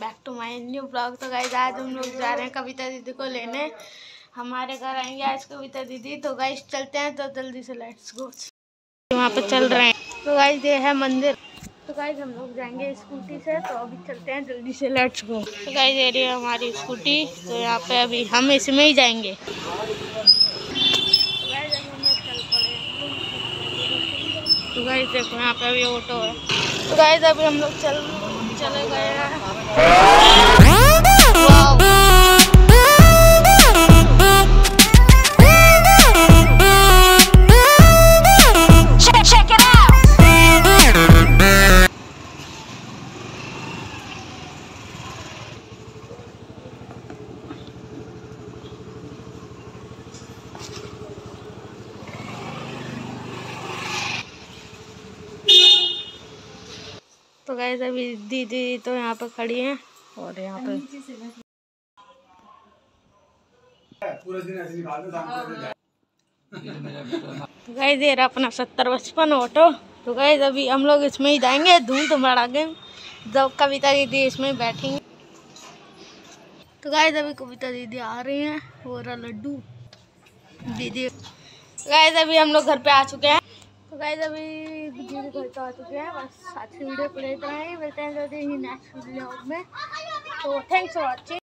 Back to my new blog. तो guys आज हम लोग जा रहे हैं कविता दीदी को लेने। हमारे घर आएँगे आज कविता दीदी। तो गाइज़ चलते हैं तो जल्दी से लेट्स गो वहाँ पे चल रहे हैं। तो गाइज़ ये है मंदिर। तो गाइज़ हम लोग जाएँगे स्कूटी से। तो अभी चलते हैं जल्दी से लेट्स गो तो गाइज़ ये रही है हमारी स्कूटी तो यहाँ पे अभी हम इसमें ही जाएँगे। तो गाइज़। तो देखो यहाँ पे अभी ऑटो है। तो गाइज़ अभी हम लोग चल चले गए हैं। तो गाइज़ अभी दीदी तो यहाँ पे खड़ी हैं और यहाँ पूरा जाए तो दे रहा अपना सत्तर पचपन ऑटो तो गाइज़ अभी हम लोग इसमें ही जाएँगे, धूम तो गए। जब कविता दीदी इसमें बैठेंगे। तो गाइज़ अभी कविता दीदी आ रही हैं, वो रहा लड्डू। दीदी गाइज़ अभी हम लोग घर पे आ चुके हैं। गाइज़ अभी दीदी घर पे आ चुके हैं। बस साथ ही वीडियो प्ले हैं मिलते हैं जल्दी ही नेक्स्ट वीडियो में। तो थैंक्स फॉर वॉचिंग